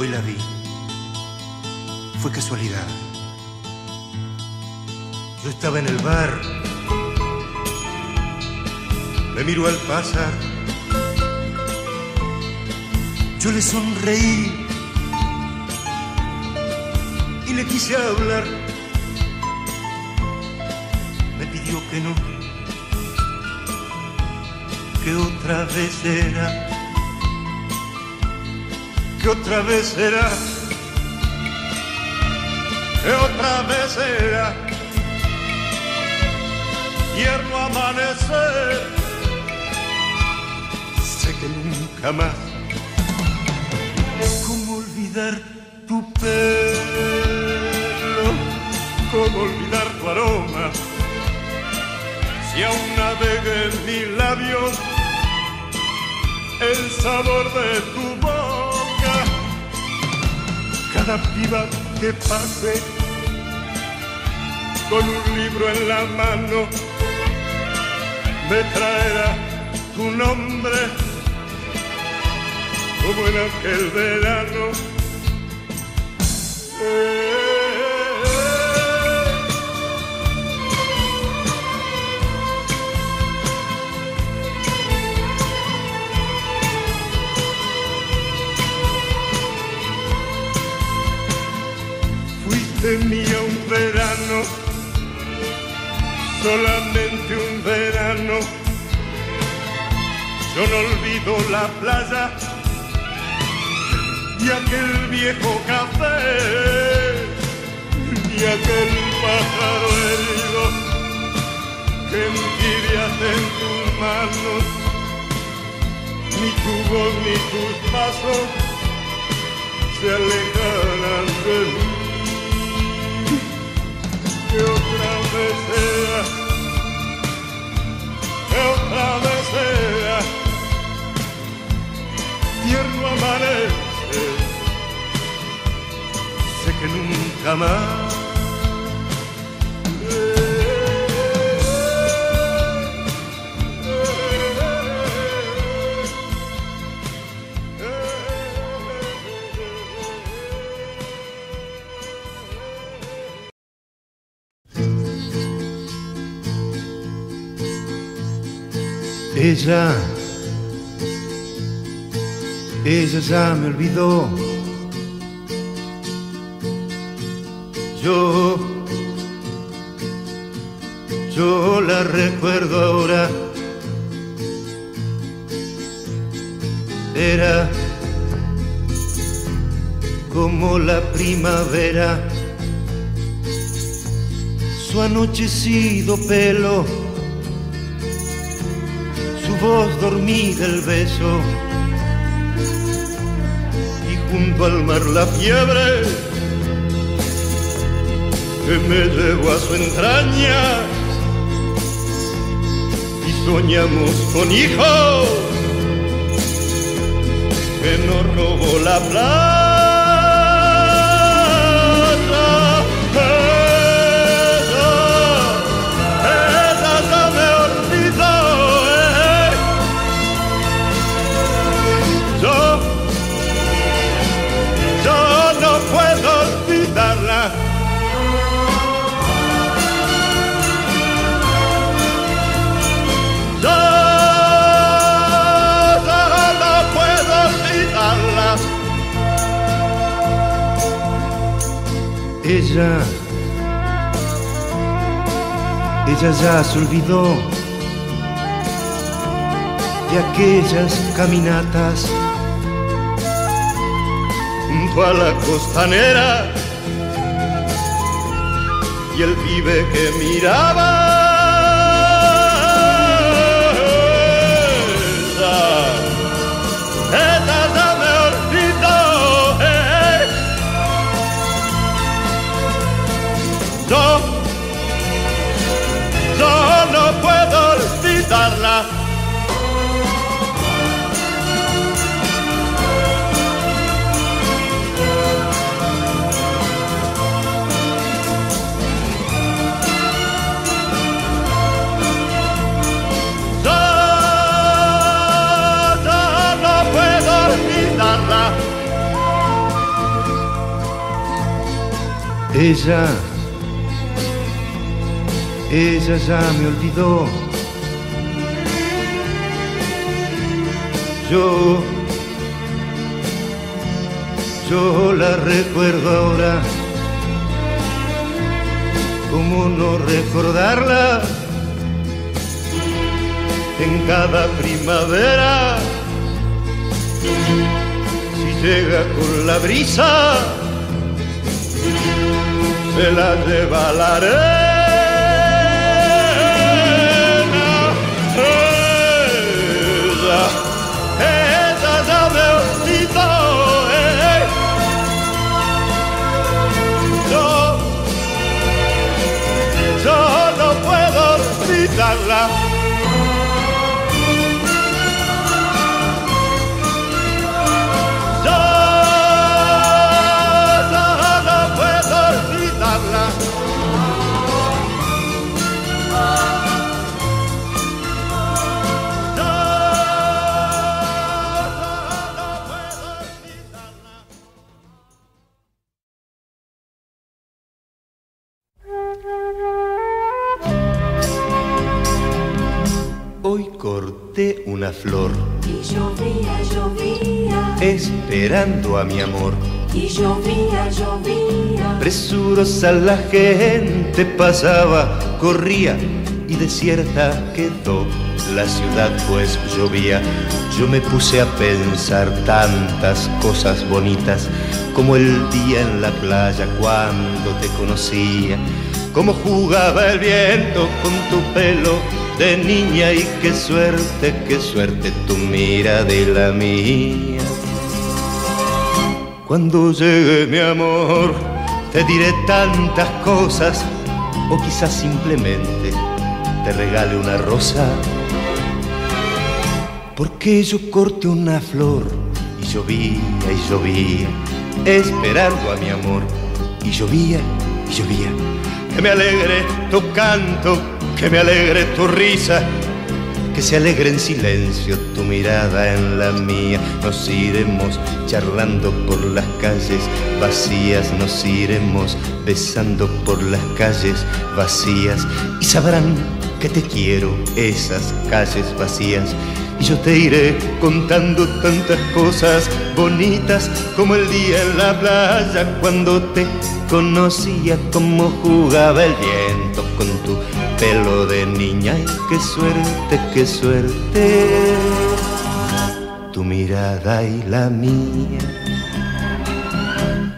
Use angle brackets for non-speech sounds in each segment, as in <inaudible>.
Hoy la vi. Fue casualidad. Yo estaba en el bar. Me miró al pasar. Yo le sonreí y le quise hablar. Me pidió que no, que otra vez era, otra vez era, que otra vez era. Tierno amanecer, sé que nunca más. ¿Cómo olvidar tu pelo? ¿Cómo olvidar tu aroma? Si aún navega en mis labios el sabor de tu boca, cada que pase con un libro en la mano me traerá tu nombre como en aquel verano. Eh, Mía un verano, solamente un verano. Yo no olvido la playa y aquel viejo café y aquel pájaro herido que envidias en tus manos. Ni tu voz ni tus pasos se alejarán de mí. Que otra vez sea, que otra vez sea, tierno amanece, sé que nunca más. Ella, ella ya me olvidó. Yo, yo la recuerdo ahora. Era como la primavera, su anochecido pelo voz dormida el beso y junto al mar la fiebre que me llevó a su entraña y soñamos con hijos que nos robó la plata. Ella, ella ya se olvidó de aquellas caminatas junto a la costanera y el pibe que miraba. Ella, ella ya me olvidó. Yo, yo la recuerdo ahora. ¿Cómo no recordarla? En cada primavera, si llega con la brisa, se la lleva la arena. Ella, ella ya me olvidó. eh. Yo, yo no puedo olvidarla. Una flor Y llovía, llovía, esperando a mi amor. y llovía, llovía. Presurosa la gente pasaba, corría y desierta quedó la ciudad pues llovía. Yo me puse a pensar tantas cosas bonitas como el día en la playa cuando te conocía, como jugaba el viento con tu pelo de niña y qué suerte, qué suerte tu mira de la mía. Cuando llegue mi amor, te diré tantas cosas, o quizás simplemente te regale una rosa. Porque yo corté una flor y llovía y llovía, esperando a mi amor, y llovía y llovía. Que me alegre tu canto, que me alegre tu risa, que se alegre en silencio tu mirada en la mía. Nos iremos charlando por las calles vacías, nos iremos besando por las calles vacías y sabrán que te quiero esas calles vacías. Y yo te iré contando tantas cosas bonitas como el día en la playa cuando te conocía, como jugaba el viento con tu pelo de niña. Y qué suerte, qué suerte, tu mirada y la mía.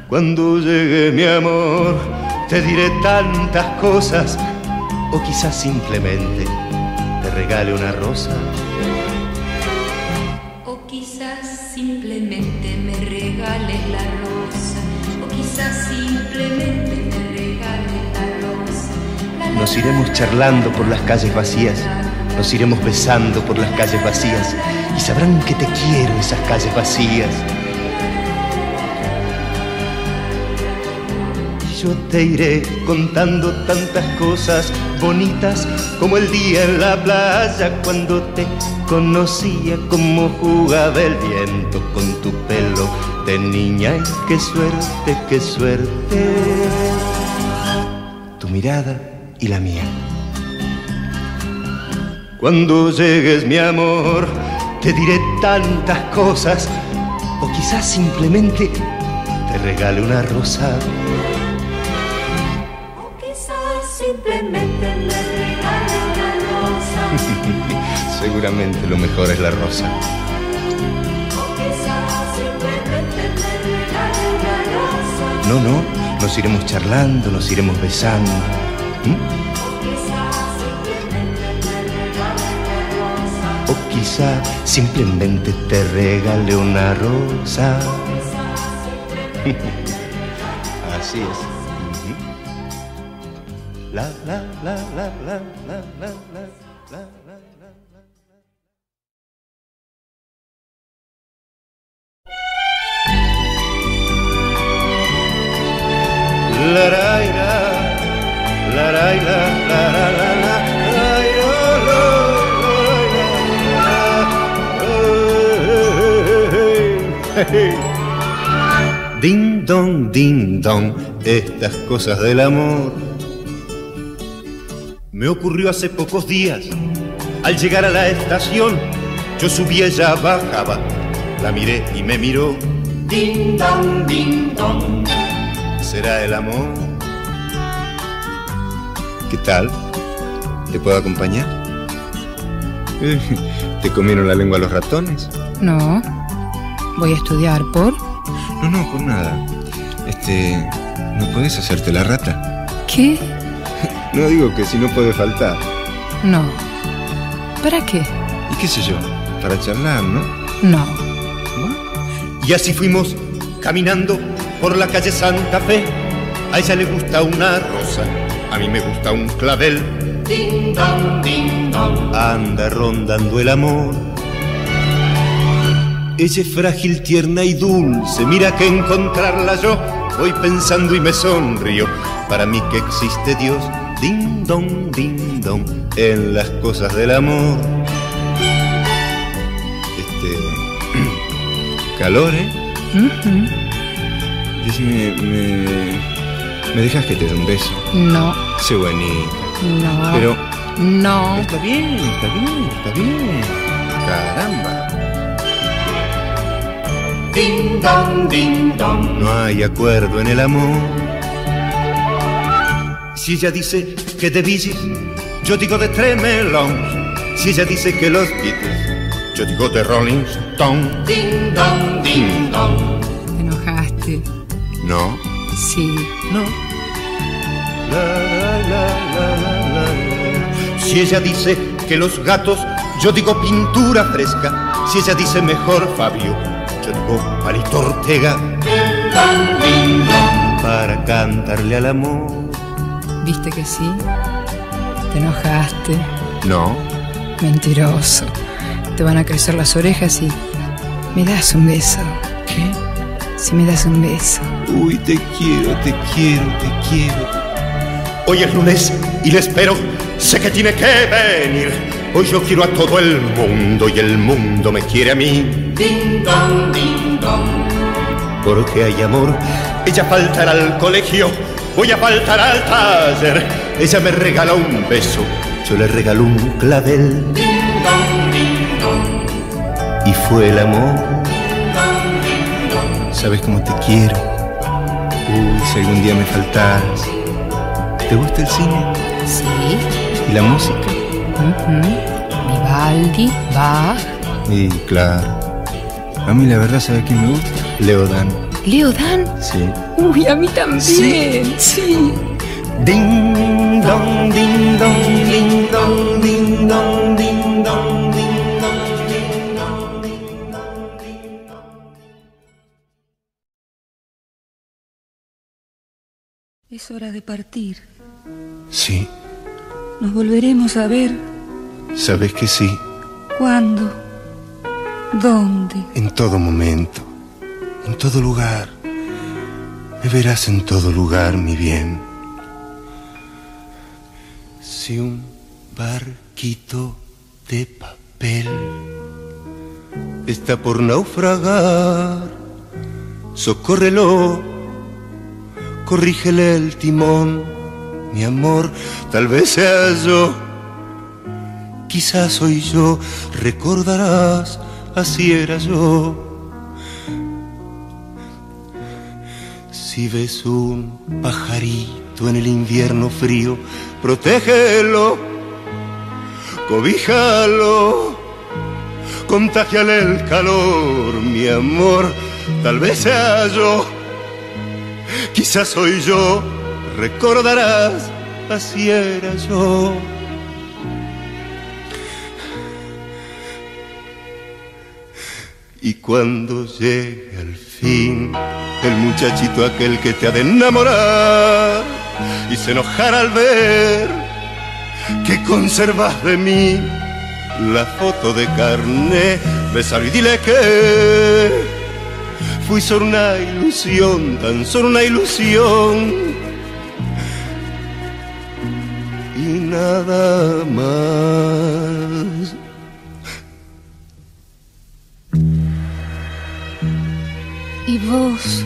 Cuando llegue mi amor, te diré tantas cosas, o quizás simplemente te regale una rosa. Nos iremos la, charlando la, por las calles vacías, nos iremos besando por las calles vacías y sabrán que te quiero esas calles vacías. Yo te iré contando tantas cosas bonitas como el día en la playa cuando te conocía, como jugaba el viento con tu pelo de niña. Y qué suerte, qué suerte tu mirada y la mía. Cuando llegues, mi amor, te diré tantas cosas, o quizás simplemente te regale una rosa. O quizás simplemente me regales la rosa. <laughs> Seguramente lo mejor es la rosa. O quizás simplemente me regales la rosa. No, no, nos iremos charlando, nos iremos besando. ¿Mm? O quizá simplemente te regale una rosa. Así es. La, la, la, la, la, la, la, la, la, la, la. Ding dong, ding dong, estas cosas del amor. Me ocurrió hace pocos días, al llegar a la estación, yo subí, ella bajaba, la miré y me miró. Ding dong, ding dong. ¿Será el amor? ¿Qué tal? ¿Te puedo acompañar? <laughs> ¿Te comieron la lengua los ratones? No. Voy a estudiar por. No, no, por nada. Este. ¿No puedes hacerte la rata? ¿Qué? <laughs> No digo que si no puede faltar. No. ¿Para qué? ¿Y qué sé yo? Para charlar, ¿no? No. Y así fuimos caminando por la calle Santa Fe. A ella le gusta una rosa, a mí me gusta un clavel. Ding dong, ding dong. Anda rondando el amor. Ella es frágil, tierna y dulce. Mira que encontrarla yo voy pensando y me sonrío. Para mí que existe Dios, ding dong, ding dong, en las cosas del amor. Este. <clears throat> calor, ¿eh? Me, me dejas que te dé un beso. No. Sé bonita. No. Pero No. está bien, está bien, está bien. Caramba. Ding dong, ding dong. No hay acuerdo en el amor. Si ella dice que de Bee Gees, yo digo de Tremelons. Si ella dice que los Beatles, yo digo de Rolling Stone. Ding dong, ding dong. Te enojaste. No, Sí. No. La, la, la, la, la, la. Si ella dice que los gatos, yo digo pintura fresca. Si ella dice mejor Fabio, yo digo Palito Ortega. Para cantarle al amor. ¿Viste que sí? Te enojaste. No, Mentiroso. Te van a crecer las orejas y. ¿Me das un beso? Si me das un beso. Uy, te quiero, te quiero, te quiero. Hoy es lunes y le espero. Sé que tiene que venir. Hoy yo quiero a todo el mundo y el mundo me quiere a mí. Ding dong, ding dong. Porque hay amor. Ella faltará al colegio. Voy a faltar al taller. Ella me regala un beso. Yo le regalo un clavel. Ding dong, ding dong. Y fue el amor. Sabes cómo te quiero. Uy, si algún día me faltas. ¿Te gusta el cine? Sí. ¿Y la música? Ujú. Vivaldi, Bach, Y claro. A mí la verdad, ¿sabes quién me gusta? Leodan. Leo Dan. Sí. Uy, a mí también. Sí. Ding dong, ding dong, ding dong, ding dong, ding dong, Es hora de partir. Sí, Nos volveremos a ver. sabes que sí, ¿Cuándo? ¿Dónde? en todo momento, en todo lugar. Me verás en todo lugar, mi bien. Si un barquito de papel está por naufragar, socórrelo, corrígele el timón, mi amor, tal vez sea yo, quizás soy yo, recordarás, así era yo. Si ves un pajarito en el invierno frío, protégelo, cobíjalo, contagiale el calor, mi amor, tal vez sea yo, quizás soy yo, recordarás, así era yo. Y cuando llegue al fin el muchachito aquel que te ha de enamorar y se enojará al ver que conservas de mí la foto de carne, besalo y dile que fui solo una ilusión, tan solo una ilusión y nada más. ¿Y vos?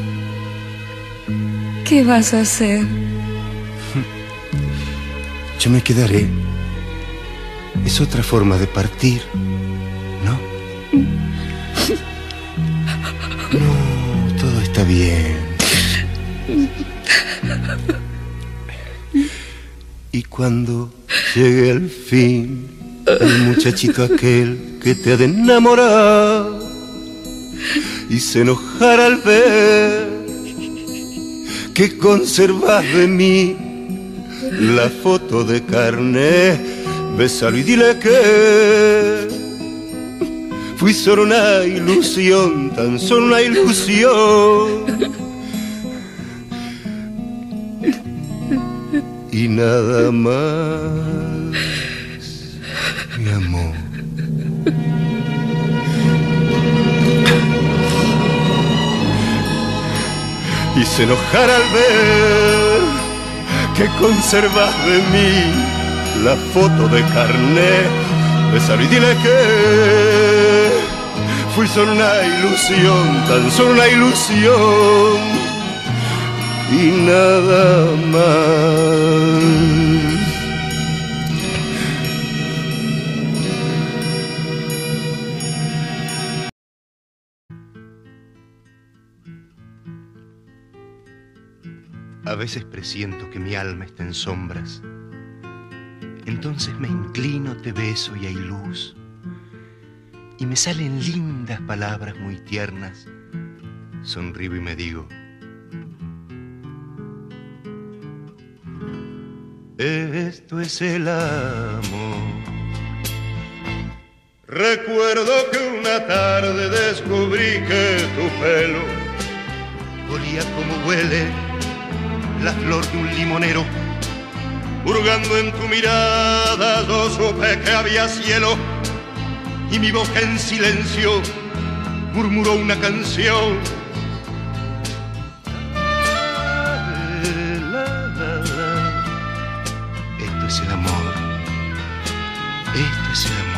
¿Qué vas a hacer? Yo me quedaré. Es otra forma de partir, Y cuando llegue el fin, el muchachito aquel que te ha de enamorar y se enojará al ver que conservas de mí la foto de carne, besalo y dile que fui solo una ilusión, tan solo una ilusión. Y nada más, mi amor. Y se enojará al ver que conservas de mí la foto de carné. Besar y dile que fui solo una ilusión, tan solo una ilusión y nada más. A veces presiento que mi alma está en sombras. Entonces me inclino, te beso y hay luz. Y me salen lindas palabras muy tiernas. Sonrío y me digo, esto es el amor. Recuerdo que una tarde descubrí que tu pelo olía como huele la flor de un limonero. Hurgando en tu mirada, yo supe que había cielo y mi boca en silencio murmuró una canción. Esto es el amor, esto es el amor.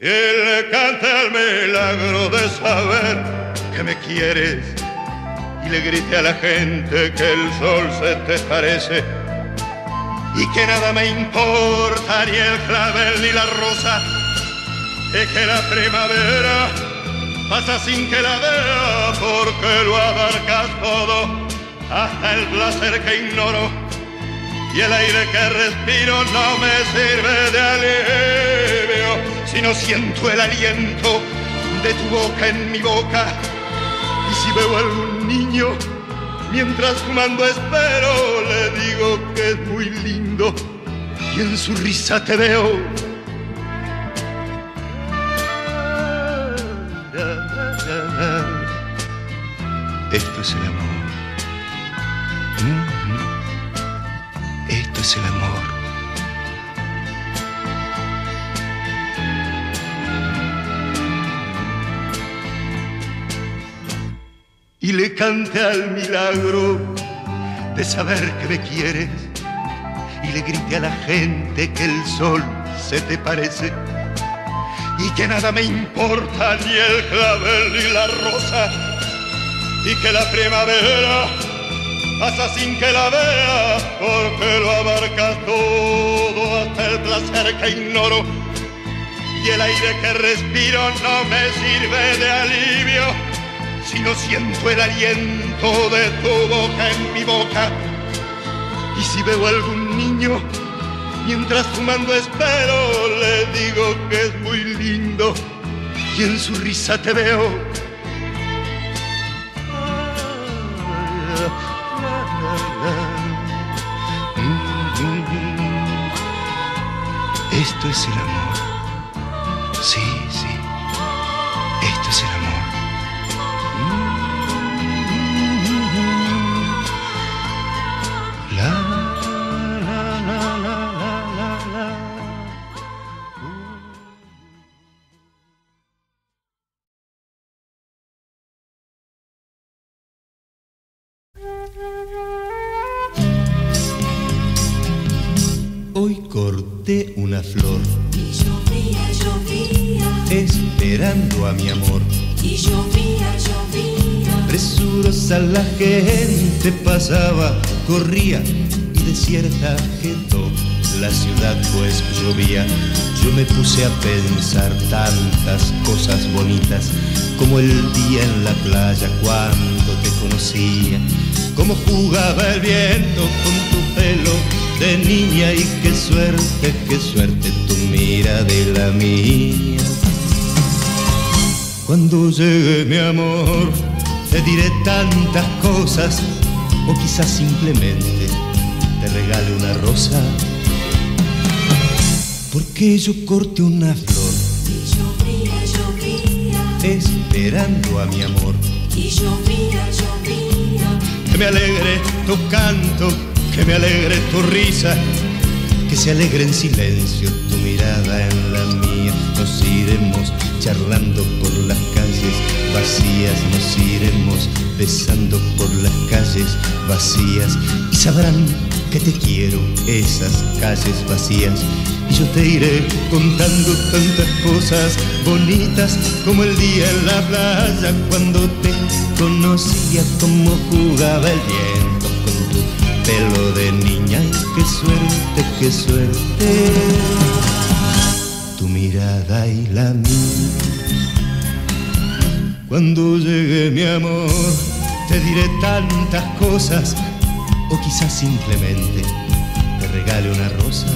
Él canta el milagro de saber me quieres y le grite a la gente que el sol se te parece y que nada me importa ni el clavel ni la rosa y que la primavera pasa sin que la vea porque lo abarcas todo hasta el placer que ignoro y el aire que respiro no me sirve de alivio si no siento el aliento de tu boca en mi boca si veo algún niño mientras fumando espero le digo que es muy lindo y en su risa te veo. Esto es el amor. Esto es el amor y le cante al milagro de saber que me quieres y le grite a la gente que el sol se te parece y que nada me importa ni el clavel ni la rosa y que la primavera pasa sin que la vea porque lo abarca todo hasta el placer que ignoro y el aire que respiro no me sirve de alivio si no siento el aliento de tu boca en mi boca. Y si veo algún niño, mientras fumando espero, le digo que es muy lindo y en su risa te veo. Esto es el amor. Flor Y llovía, llovía, esperando a mi amor. y llovía, llovía. Presurosa la gente pasaba, corría y desierta quedó la ciudad pues llovía. Yo me puse a pensar tantas cosas bonitas como el día en la playa cuando te conocía, como jugaba el viento con tu pelo de niña y qué suerte, qué suerte tu mira de la mía. Cuando llegue mi amor, te diré tantas cosas, o quizás simplemente te regale una rosa. Porque yo corte una flor, Y llovía, llovía, esperando a mi amor. y llovía, llovía. Que me alegre tu canto, que me alegre tu risa, que se alegre en silencio tu mirada en la mía. Nos iremos charlando por las calles vacías, nos iremos besando por las calles vacías y sabrán que te quiero esas calles vacías. Y yo te iré contando tantas cosas bonitas como el día en la playa cuando te conocía como jugaba el viento con tu pelo de niña. Y qué suerte, qué suerte, tu mirada y la mía. Cuando llegue mi amor, te diré tantas cosas, o quizás simplemente te regale una rosa.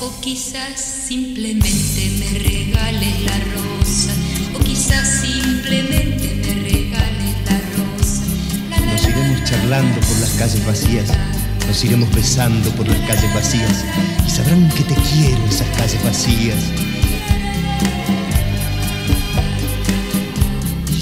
O quizás simplemente me regales la rosa. O quizás simplemente me regales la rosa. La, la, Nos iremos charlando por las calles vacías, nos iremos besando por las calles vacías y sabrán que te quiero esas calles vacías.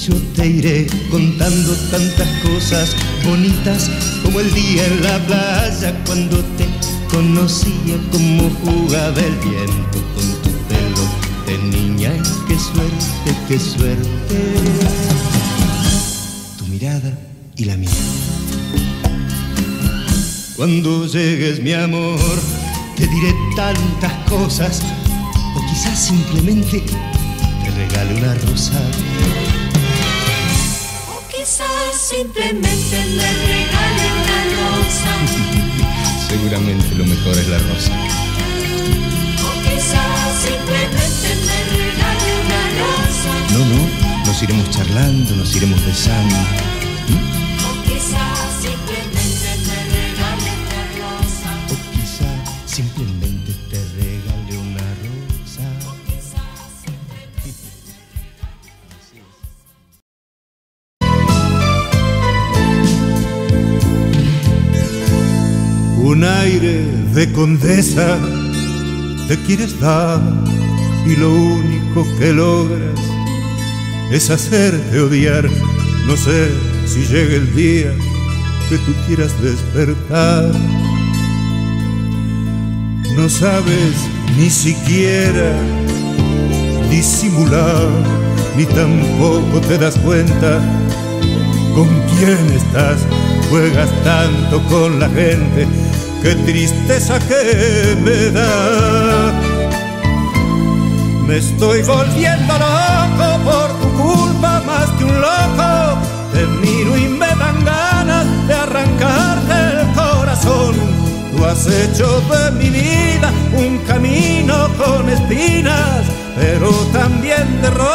Yo te iré contando tantas cosas bonitas como el día en la playa cuando te conocía como jugaba el viento con tu pelo de niña. Y qué suerte, qué suerte tu mirada y la mía. Cuando llegues mi amor, te diré tantas cosas, o quizás simplemente te regale una rosa. Quizás simplemente me regales la rosa. <laughs> Seguramente lo mejor es la rosa. O quizás simplemente me regale una rosa. No, no, nos iremos charlando, nos iremos besando. De condesa te quieres dar y lo único que logras es hacerte odiar. No sé si llega el día que tú quieras despertar. No sabes ni siquiera disimular, ni tampoco te das cuenta con quién estás. Juegas tanto con la gente, qué tristeza que me da. Me estoy volviendo loco por tu culpa más que un loco. Te miro y me dan ganas de arrancarte el corazón. Tú has hecho de mi vida un camino con espinas, pero también de rosas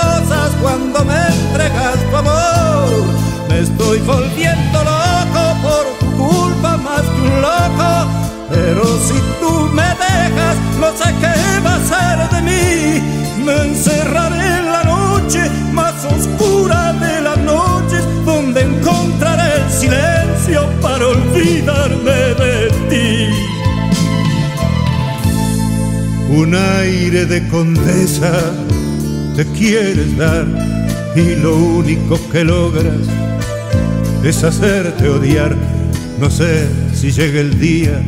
Un aire de condesa te quieres dar y lo único que logras es hacerte odiar. No sé si llega el día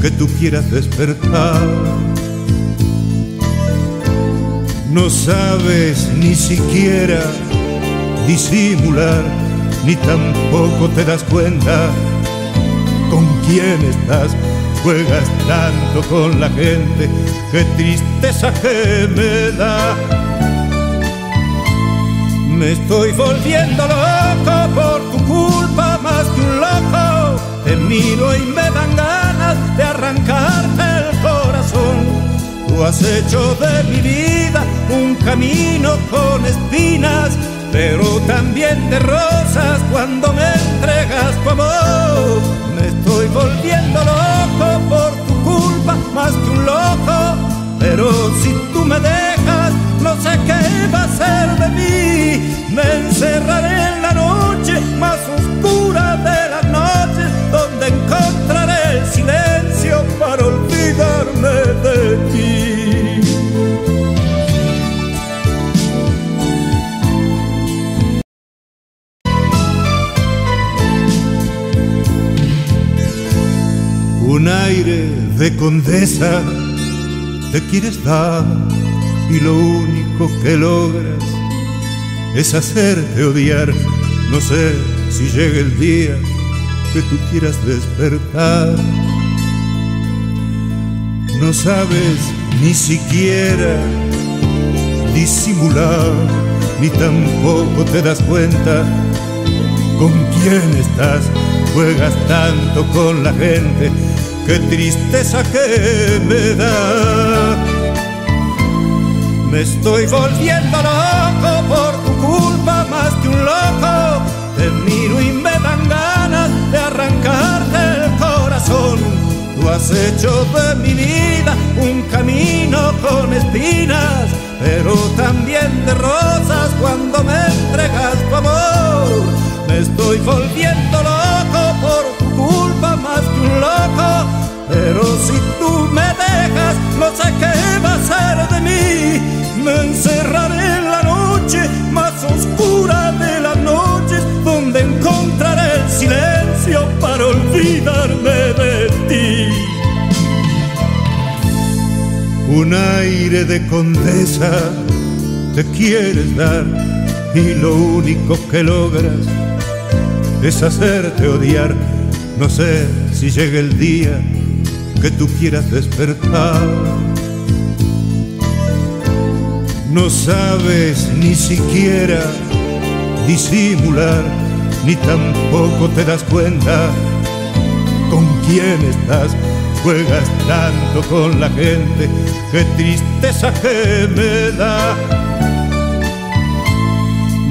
que tú quieras despertar. No sabes ni siquiera disimular, ni tampoco te das cuenta con quién estás. juegas tanto con la gente, qué tristeza que me da. Me estoy volviendo loco por tu culpa más que un loco. Te miro y me dan ganas de arrancarte el corazón. Tú has hecho de mi vida un camino con espinas, pero también de rosas cuando me entregas tu amor. Me estoy volviendo loco por más que un loco, pero si tú me dejas, no sé qué va a ser de mí. Me encerraré quieres dar y lo único que logras es hacerte odiar. No sé si llega el día que tú quieras despertar. No sabes ni siquiera disimular, ni tampoco te das cuenta con quién estás. Juegas tanto con la gente, qué tristeza que me da. Me estoy volviendo loco por tu culpa más que un loco. Te miro y me dan ganas de arrancarte el corazón. Tú has hecho de mi vida un camino con espinas, pero también de rosas cuando me entregas tu amor. Me estoy volviendo loco Pero si tú me dejas, no sé qué va a ser de mí. Me encerraré en la noche más oscura de las noches, donde encontraré el silencio para olvidarme de ti. Un aire de condesa te quieres dar y lo único que logras es hacerte odiar. No sé si llega el día que tú quieras despertar. No sabes ni siquiera disimular, ni tampoco te das cuenta con quién estás. Juegas tanto con la gente, qué tristeza que me da.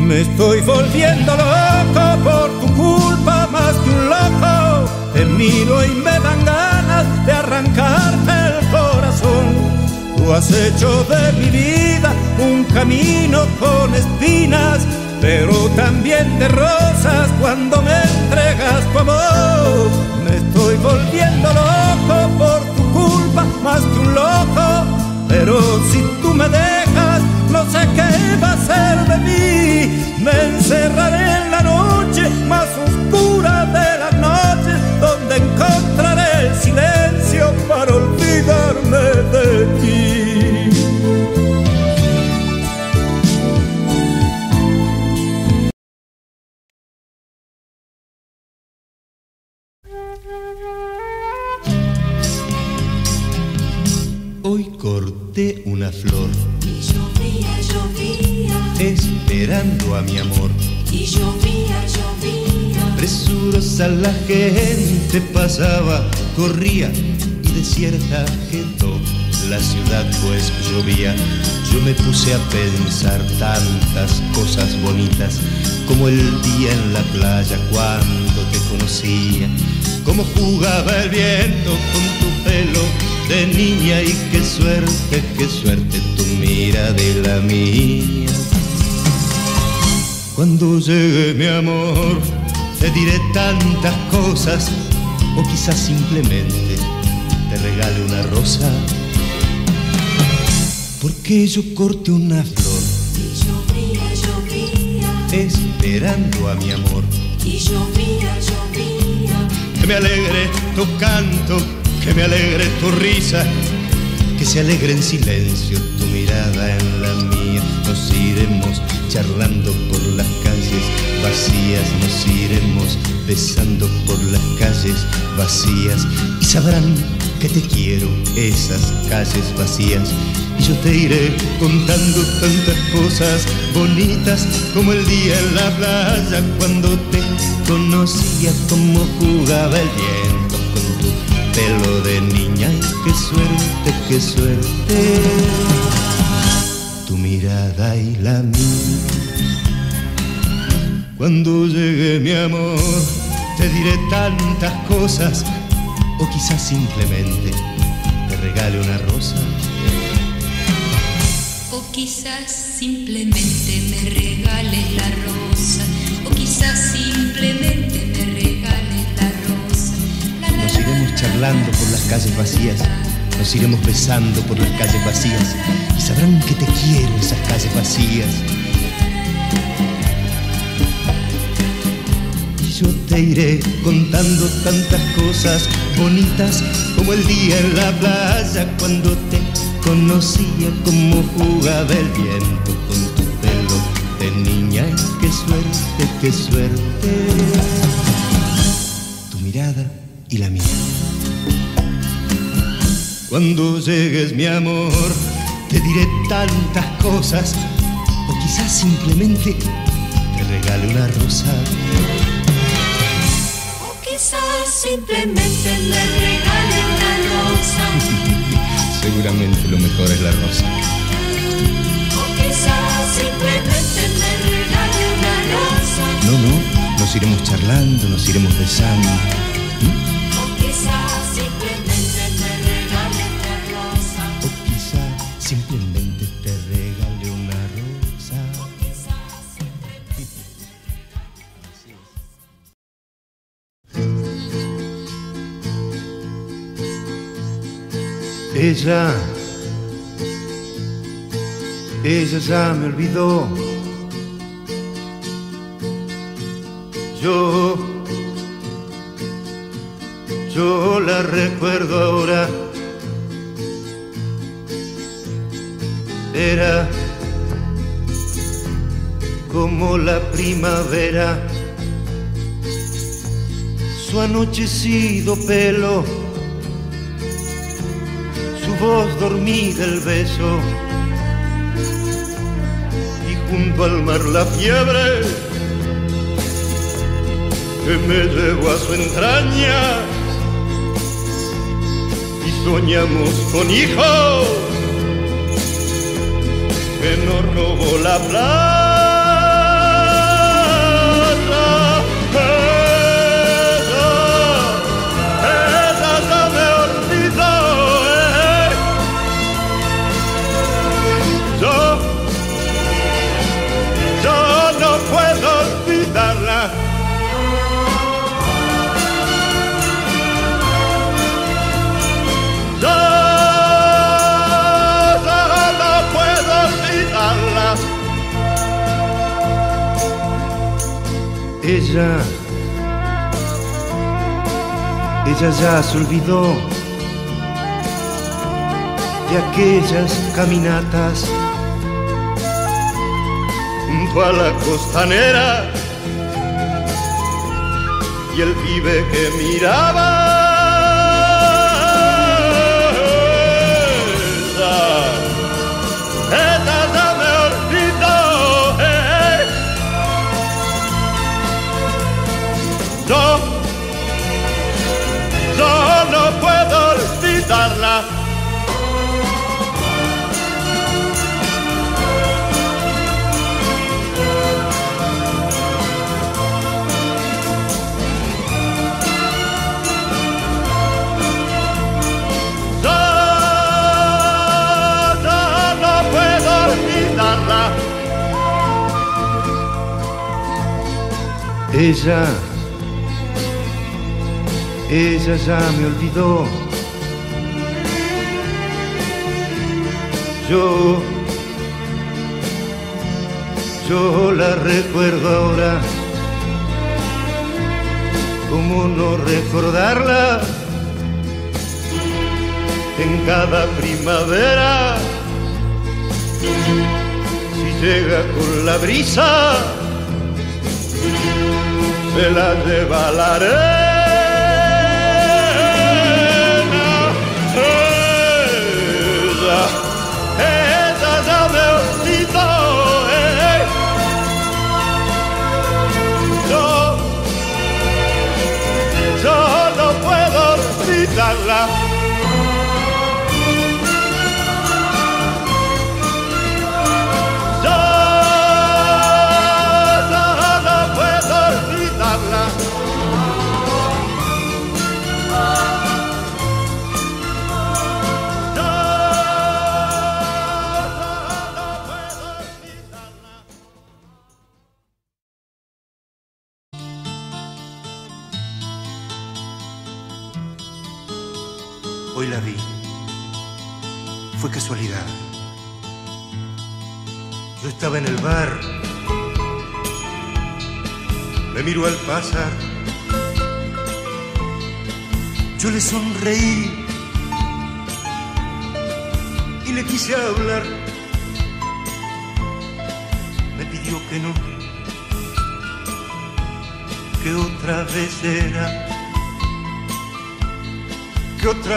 Me estoy volviendo loco por tu culpa más que un loco. Te miro y me dan ganas de arrancarte el corazón. Tú has hecho de mi vida un camino con espinas, pero también de rosas cuando me entregas tu amor. Me estoy volviendo loco por tu culpa más que un loco, pero si tú me dejas, no sé qué va a ser de mí. Me encerraré en la noche más oscura de olvidarme de ti. Hoy corté una flor Y llovía, llovía, esperando a mi amor. y llovía, llovía. Presurosa la gente pasaba, corría desierta quedó la ciudad pues llovía. Yo me puse a pensar tantas cosas bonitas como el día en la playa cuando te conocía, cómo jugaba el viento con tu pelo de niña y qué suerte, qué suerte tu mira de la mía. Cuando llegue mi amor, te diré tantas cosas, o quizás simplemente te regale una rosa. Porque yo corté una flor, Y llovía, llovía, esperando a mi amor. y llovía, llovía. Que me alegre tu canto, que me alegre tu risa, que se alegre en silencio tu mirada en la mía. Nos iremos charlando por las calles vacías, nos iremos besando por las calles vacías y sabrán que te quiero, esas calles vacías. Y yo te iré contando tantas cosas bonitas como el día en la playa cuando te conocía, como jugaba el viento con tu pelo de niña. Y qué suerte, qué suerte, tu mirada y la mía. Cuando llegue mi amor, te diré tantas cosas, o quizás simplemente te regale una rosa. O quizás simplemente me regales la rosa, o quizás simplemente me regales la rosa. La, la, Nos iremos charlando por las calles vacías, nos iremos besando por las calles vacías, y sabrán que te quiero esas calles vacías. Yo te iré contando tantas cosas bonitas como el día en la playa cuando te conocía como jugaba el viento con tu pelo de niña. Y qué suerte, qué suerte. Tu mirada y la mía. Cuando llegues mi amor, te diré tantas cosas, o quizás simplemente te regale una rosa. Simplemente me regales la rosa. <laughs> Seguramente lo mejor es la rosa. O quizás simplemente me regale una rosa. No, no, nos iremos charlando, nos iremos besando. Ella, ella ya me olvidó. Yo, yo la recuerdo ahora. Era como la primavera, su anochecido pelo, voz dormida el beso, y junto al mar la fiebre que me llevó a su entraña, y soñamos con hijos que nos robó la plata. Ella, ella ya se olvidó de aquellas caminatas junto a la costanera y el pibe que miraba. Ella, ella ya me olvidó. Yo, yo la recuerdo ahora. ¿Cómo no recordarla? En cada primavera, si llega con la brisa, se la lleva la arena. Ella, ella ya me olvidó. Eh. Yo, yo no puedo olvidarla.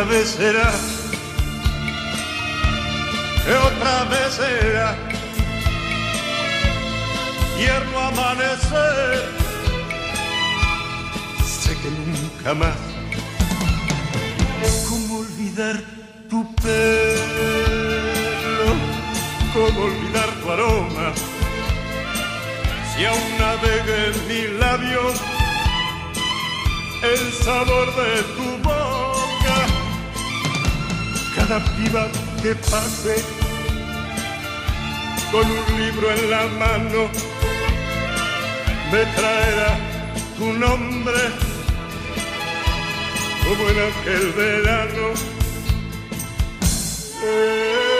Otra vez será, que otra vez será, tierno amanecer, sé que nunca más, cómo olvidar tu pelo, cómo olvidar tu aroma, si aún navega en mis labios el sabor de tu Cada que pase con un libro en la mano me traerá tu nombre como en aquel verano. Eh,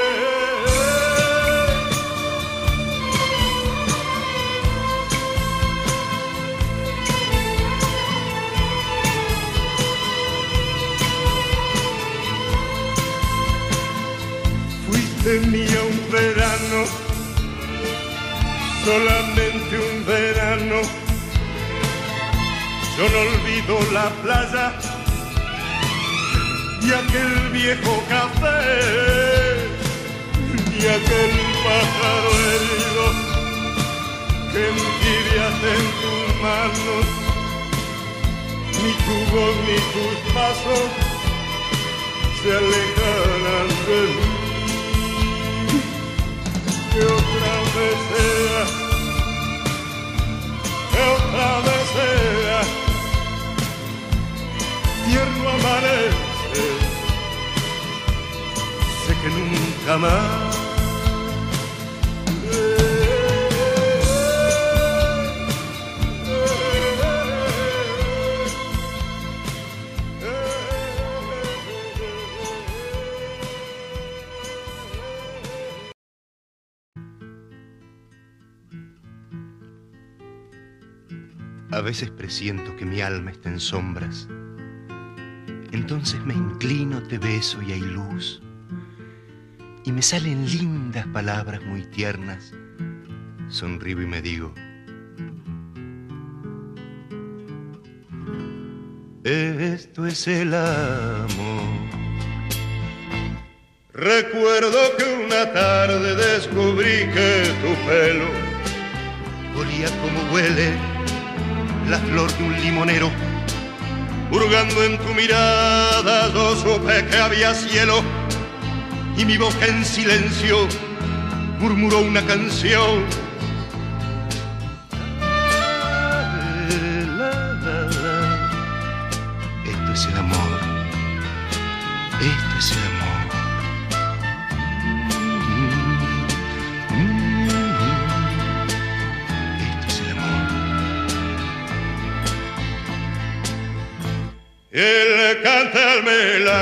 Mía un verano, solamente un verano. Yo no olvido la playa y aquel viejo café y aquel pájaro herido que envidias en tus manos. Ni tu voz ni tus pasos se alejarán de mí. Que otra vez sea, que otra vez sea, tierno amanece, sé que nunca más. Veces presiento que mi alma está en sombras. Entonces me inclino, te beso y hay luz. Y me salen lindas palabras muy tiernas. Sonrío y me digo. Esto es el amor. Recuerdo que una tarde descubrí que tu pelo olía como huele la flor de un limonero. Hurgando en tu mirada, yo supe que había cielo y mi boca en silencio murmuró una canción.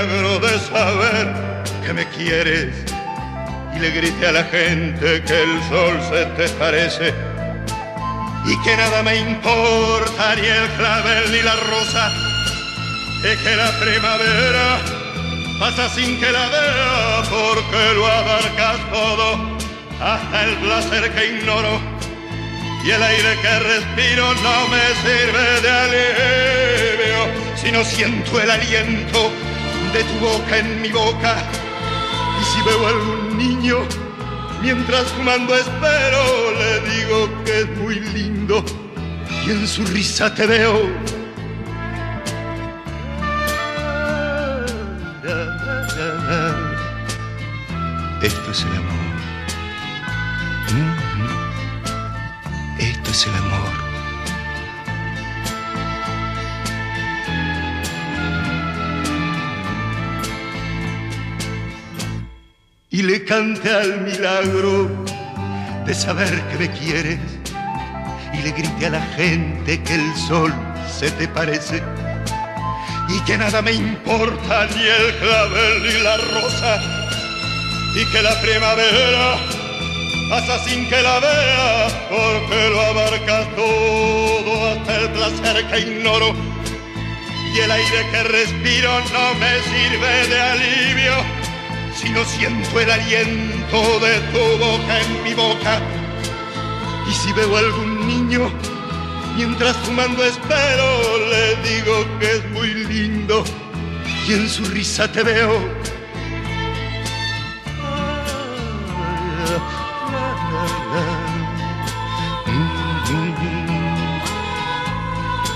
De saber que me quieres. Y le grite a la gente que el sol se te parece y que nada me importa ni el clavel ni la rosa. Y que la primavera pasa sin que la vea porque lo abarcas todo. Hasta el placer que ignoro y el aire que respiro no me sirve de alivio, si no siento el aliento de tu boca en mi boca. Y si veo algún niño, mientras fumando espero, le digo que es muy lindo y en su risa te veo. Esto es el amor. Le cante al milagro de saber que me quieres. Y le grite a la gente que el sol se te parece. Y que nada me importa ni el clavel ni la rosa. Y que la primavera pasa sin que la vea, porque lo abarca todo hasta el placer que ignoro. Y el aire que respiro no me sirve de alivio, si no siento el aliento de tu boca en mi boca. Y si veo algún niño, mientras fumando espero, le digo que es muy lindo y en su risa te veo.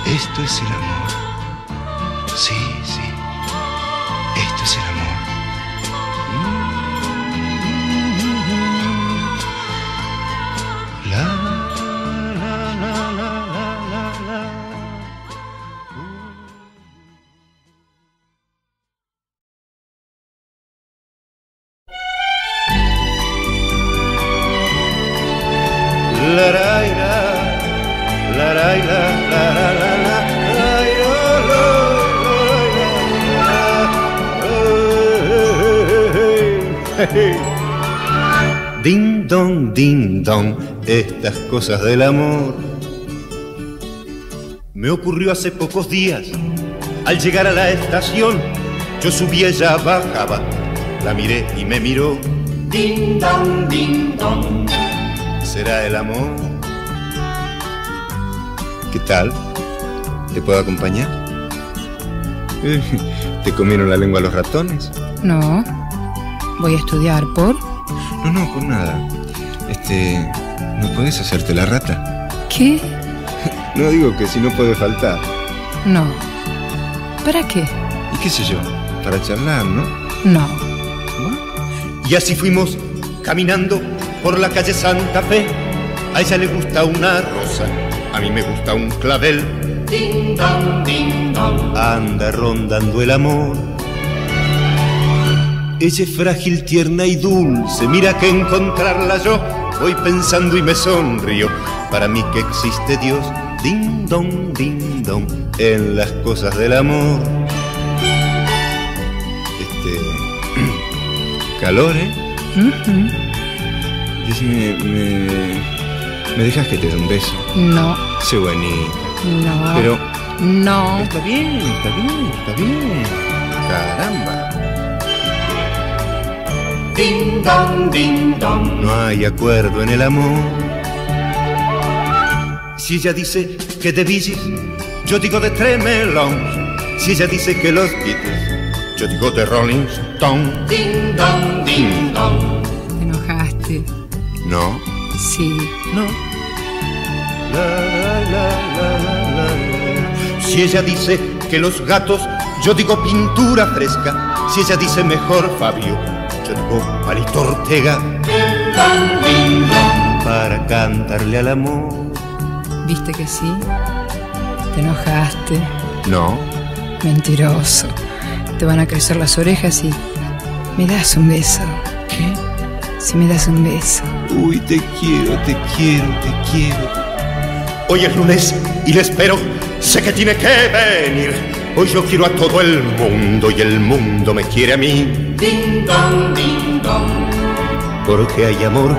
Esto es el amor. Ding dong, ding dong, estas cosas del amor. Me ocurrió hace pocos días, al llegar a la estación, yo subí, ella bajaba, la miré y me miró. Ding dong, ding dong. ¿Será el amor? ¿Qué tal? ¿Te puedo acompañar? <laughs> ¿Te comieron la lengua los ratones? No. Voy a estudiar por. No, no, por nada. Este, ¿no puedes hacerte la rata? ¿Qué? <laughs> No digo que si no puede faltar. No. ¿Para qué? ¿Y qué sé yo? Para charlar, ¿no? No. Y así fuimos caminando por la calle Santa Fe. A ella le gusta una rosa, a mí me gusta un clavel. Ding dong. Anda rondando el amor. Ella es frágil, tierna y dulce. Mira que encontrarla yo voy pensando y me sonrío. Para mí que existe Dios, ding dong, ding dong, en las cosas del amor. Este. <clears throat> calor, ¿eh? Decime, me, me dejas que te dé un beso. No. Sé bonita. No. Pero No. está bien, está bien, está bien. Caramba. Ding dong, ding dong. No hay acuerdo en el amor. Si ella dice que de Bee Gees, yo digo de Tremelons. Si ella dice que los Beatles, yo digo de Rolling Stone. Ding dong, ding dong. Te enojaste. No, Sí. no. La, la, la. Si ella dice que los gatos, yo digo pintura fresca. Si ella dice mejor Fabio, yo digo Palito Ortega. Para cantarle al amor. ¿Viste que sí? Te enojaste. No, Mentiroso. Te van a crecer las orejas y. ¿Me das un beso? ¿qué? Si me das un beso. Uy, te quiero, te quiero, te quiero. Hoy es lunes y le espero. Sé que tiene que venir. Hoy yo quiero a todo el mundo y el mundo me quiere a mí. Ding dong, ding dong. Porque hay amor.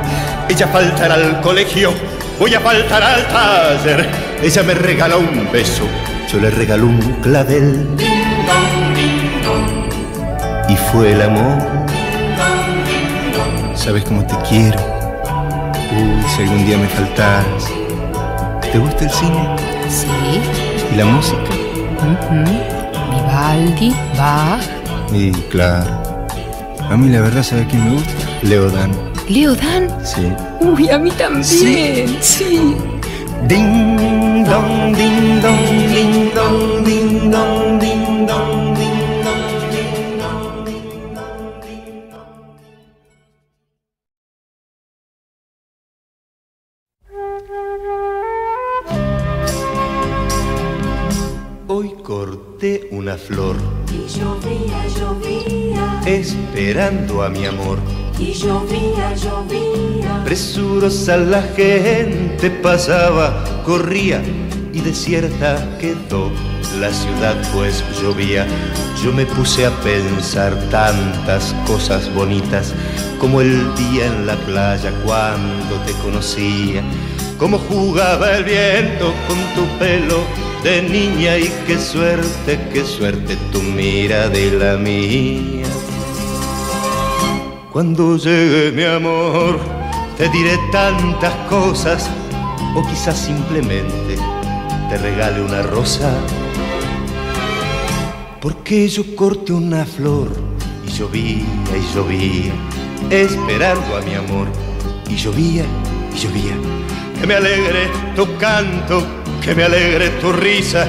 Ella faltará al colegio. Voy a faltar al taller. Ella me regala un beso. Yo le regalo un clavel. Ding dong, ding dong. Y fue el amor. Sabes cómo te quiero. Uy, si algún día me faltas. ¿Te gusta el cine? Sí. ¿Y la música? Ujú. Vivaldi, Bach, Y claro. A mí la verdad, ¿sabe quién me gusta? Leodan. Leo Dan. Sí. Uy, a mí también. Sí. Ding dong, ding dong, ding dong, ding dong, ding dong, ding flor. Y llovía, llovía. Esperando a mi amor. Y llovía, llovía. Presurosa la gente pasaba, corría y desierta quedó la ciudad pues llovía. Yo me puse a pensar tantas cosas bonitas como el día en la playa cuando te conocía, como jugaba el viento con tu pelo de niña y qué suerte, qué suerte tu mira de la mía. Cuando llegue mi amor, te diré tantas cosas o quizás simplemente te regale una rosa. Porque yo corté una flor y llovía y llovía, esperando a mi amor. Y llovía y llovía. Que me alegre tu canto, que me alegre tu risa,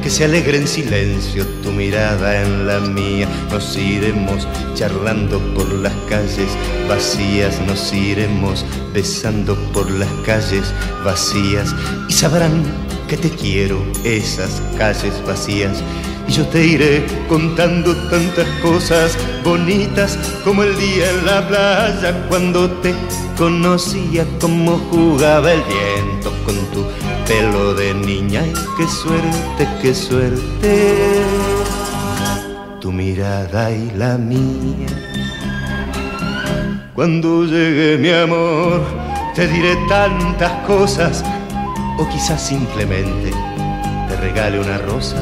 que se alegre en silencio tu mirada en la mía. Nos iremos charlando por las calles vacías, nos iremos besando por las calles vacías y sabrán que te quiero esas calles vacías. Y yo te iré contando tantas cosas bonitas como el día en la playa cuando te conocía, como jugaba el viento con tu pelo de niña. Y qué suerte, qué suerte, tu mirada y la mía. Cuando llegue mi amor, te diré tantas cosas o quizás simplemente te regale una rosa.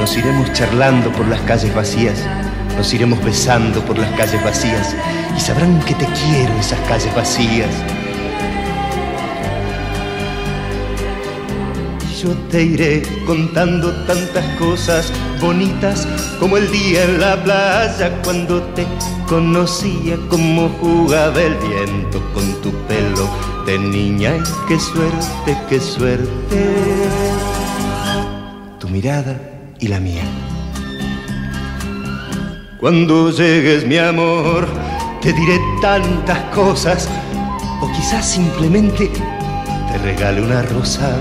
Nos iremos charlando por las calles vacías, nos iremos besando por las calles vacías y sabrán que te quiero esas calles vacías. Yo te iré contando tantas cosas bonitas como el día en la playa cuando te conocía, como jugaba el viento con tu pelo de niña. Y qué suerte, qué suerte, tu mirada y la mía. Cuando llegues mi amor, te diré tantas cosas, o quizás simplemente te regale una rosa.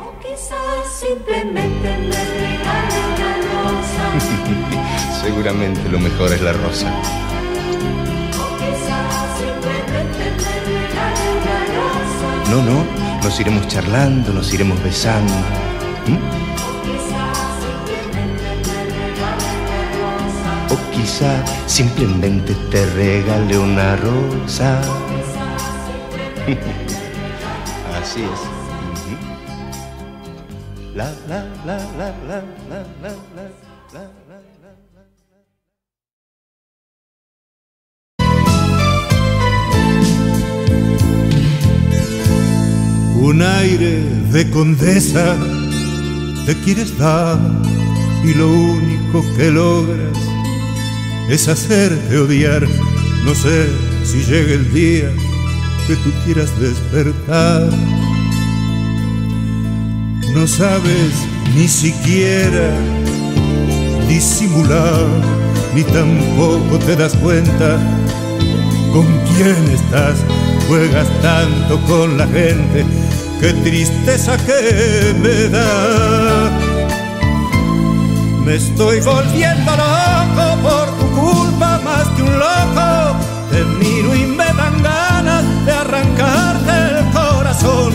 O quizás simplemente me regales la rosa. <laughs> Seguramente lo mejor es la rosa. O quizás simplemente me regales la rosa. No, no, nos iremos charlando, nos iremos besando. ¿Mm? O quizá simplemente te regale una rosa. Así es. Ujú. La, la, la, la, la, la, la, la, la, la, la. Un aire de condesa te quieres dar y lo único que logras es hacerte odiar. No sé si llega el día que tú quieras despertar. No sabes ni siquiera disimular, ni tampoco te das cuenta con quién estás. Juegas tanto con la gente, qué tristeza que me da. Me estoy volviendo loco por tu culpa más que un loco. Te miro y me dan ganas de arrancarte el corazón.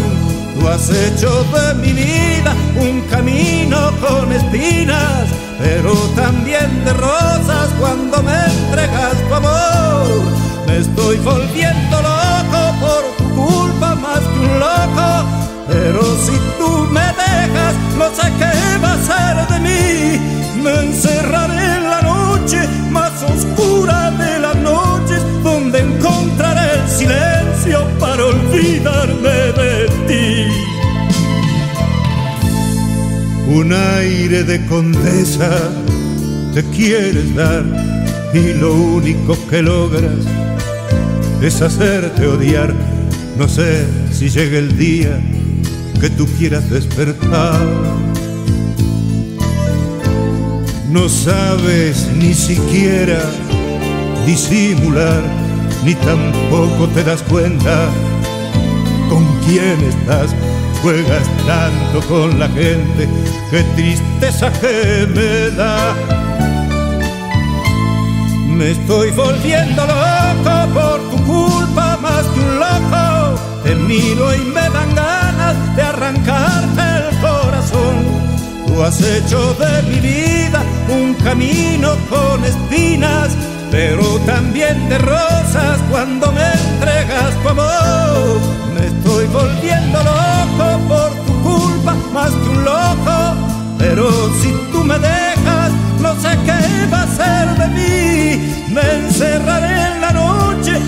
Tú has hecho de mi vida un camino con espinas, pero también de rosas cuando me entregas tu amor. Me estoy volviendo loco Pero si tú me dejas, no sé qué va a ser de mí. Me encerraré en la noche más oscura de las noches, donde encontraré el silencio para olvidarme de ti. Un aire de condesa te quieres dar y lo único que logras es hacerte odiar. No sé si llega el día que tú quieras despertar. No sabes ni siquiera disimular, ni tampoco te das cuenta con quién estás. Juegas tanto con la gente, qué tristeza que me da. Me estoy volviendo loco por tu culpa más que un loco. Te miro y me dan ganas capaz de arrancarte el corazón. Tú has hecho de mi vida un camino con espinas, pero también de rosas cuando me entregas tu amor. Me estoy volviendo loco por tu culpa, más que un loco. Pero si tú me dejas, no sé qué va a ser de mí. Me encerraré en la noche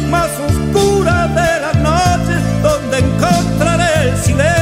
silêncio.